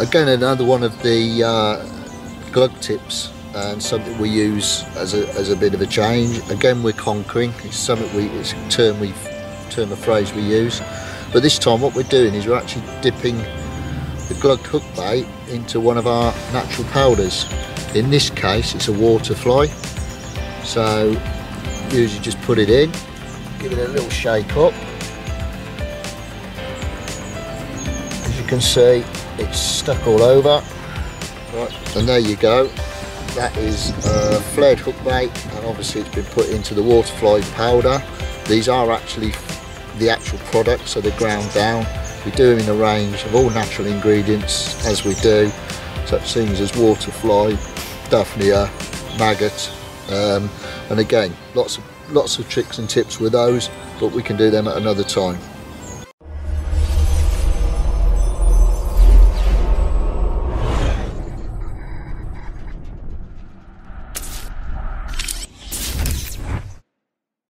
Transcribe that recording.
again another one of the uh, glug tips and something we use as a, as a bit of a change. Again we're conquering. It's something we it's a term we term of phrase we use. But this time what we're doing is we're actually dipping the glug hook bait into one of our natural powders. In this case it's a water fly. So usually just put it in give it a little shake up. As you can see it's stuck all over. Right. And there you go. That is a flared hook bait and obviously it's been put into the waterfly powder. These are actually the actual product so they're ground down. We do them in a range of all natural ingredients as we do such things as waterfly daphnia maggot um, and again lots of lots of tricks and tips with those but we can do them at another time